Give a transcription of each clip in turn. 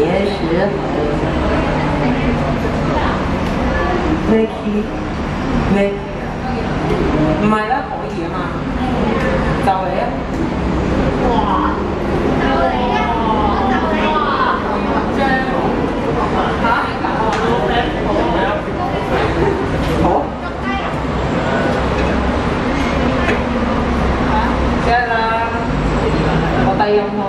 Yes, yes. Nike. Nike. 唔係啦，可以啊嘛，就嚟啊！哇！就嚟啊！就嚟啊！張嚇？好。梗係啦，我低音咯。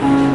Bye.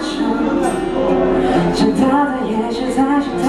想他的也许在。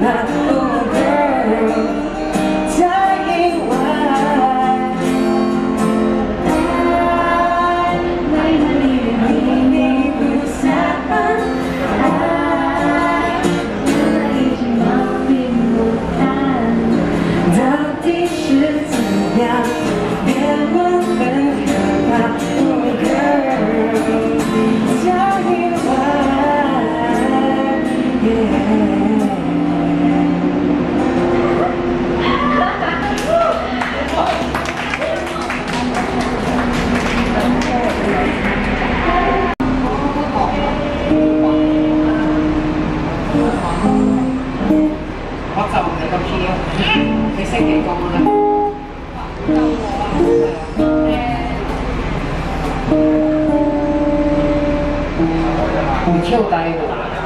나 你识几个啦？咁多个啦。嗯，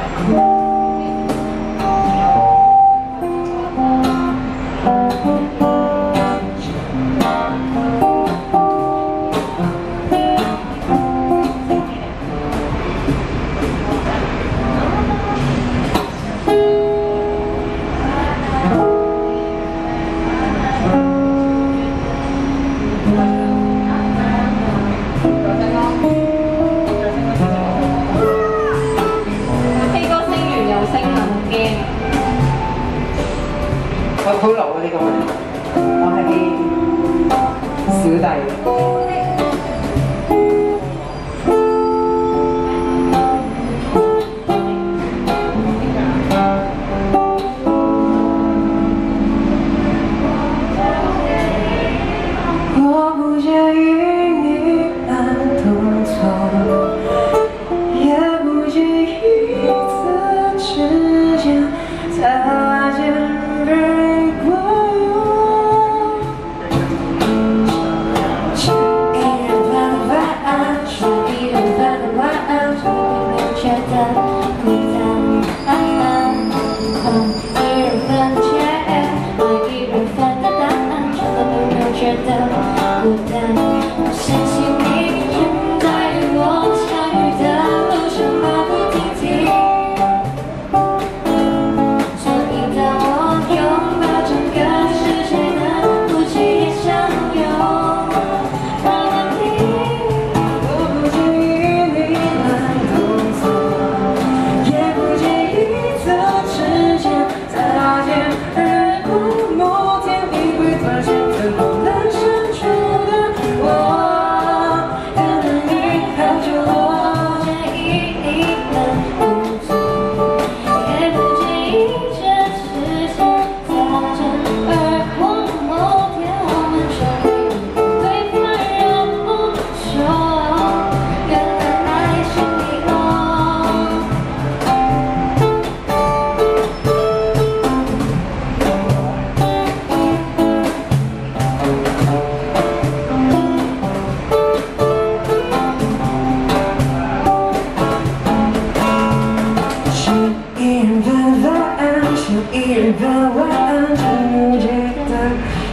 이를 봐와 안정됐다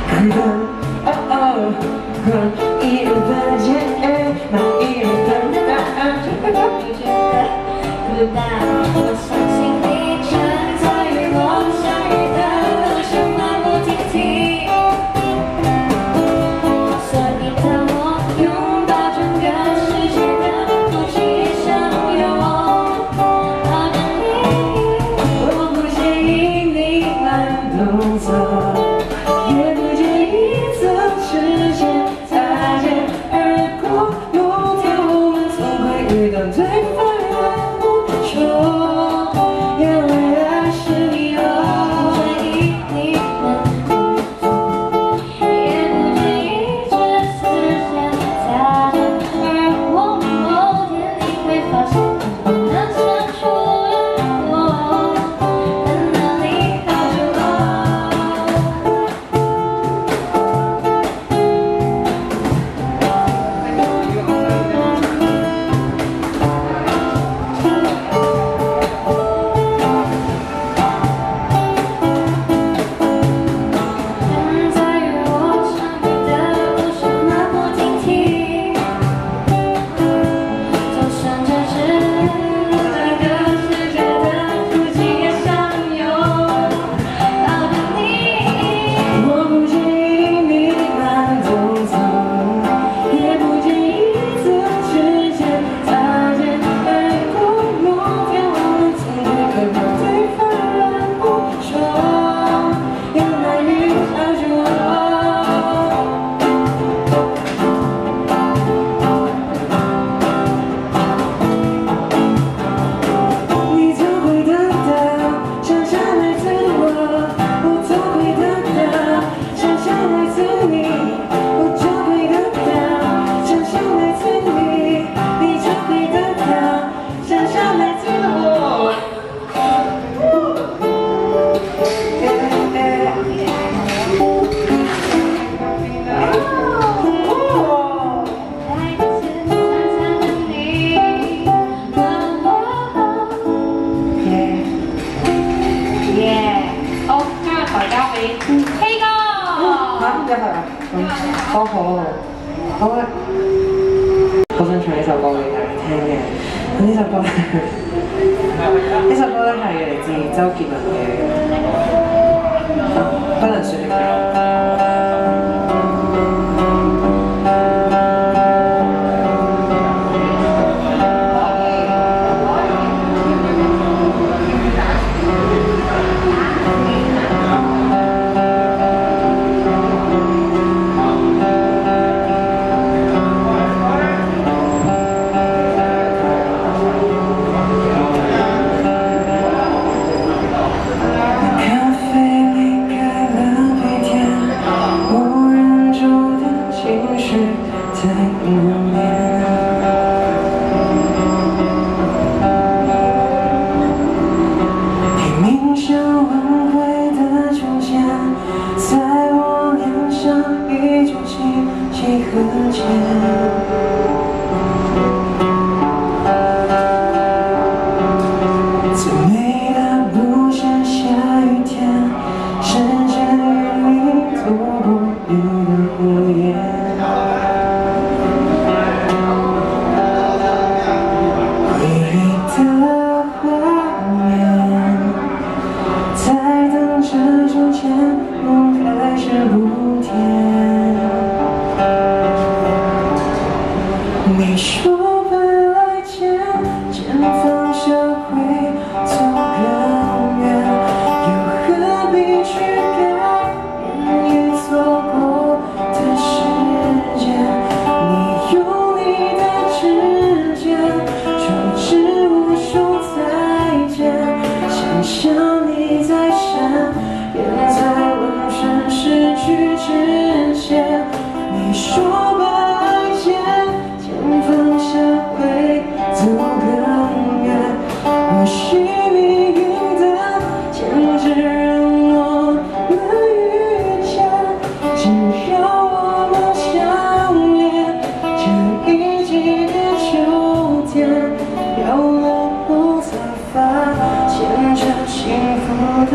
한번 어어 그런 이를 봐지 나 이를 봐나 그다 그다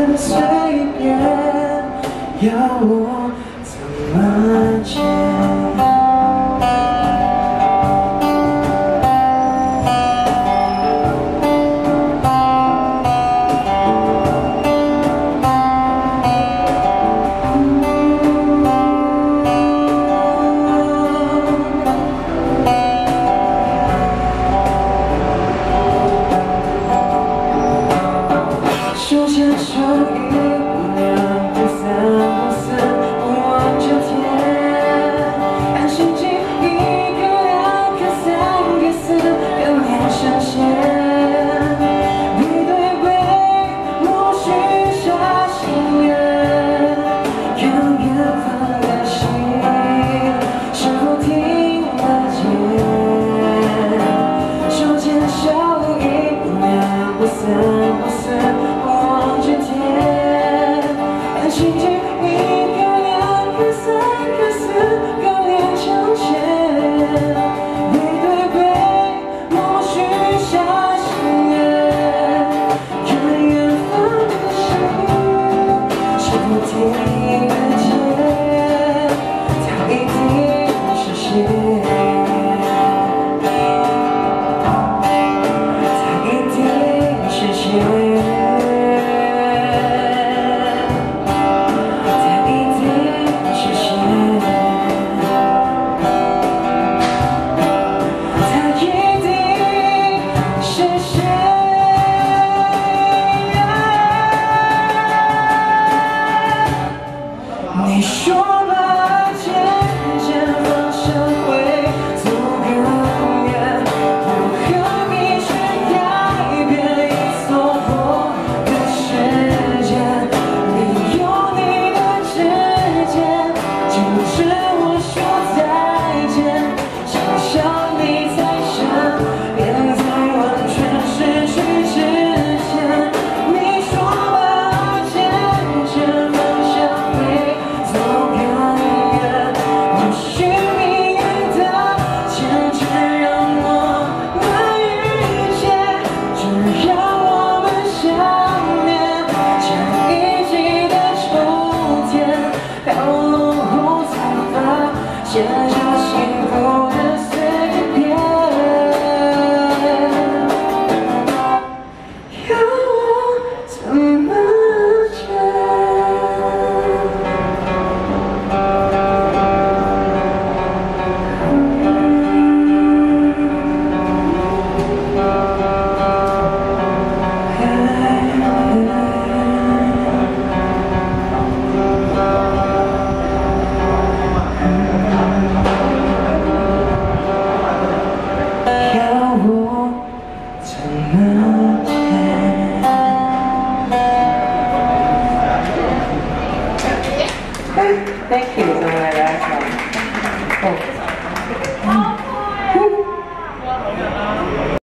的碎片，要我